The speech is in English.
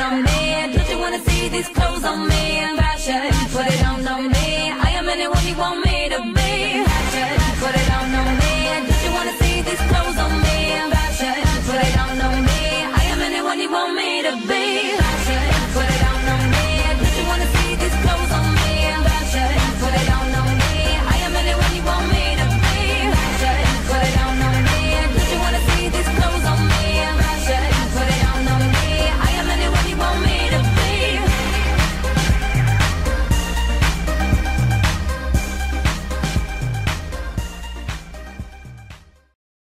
no man. Don't you wanna see these clothes?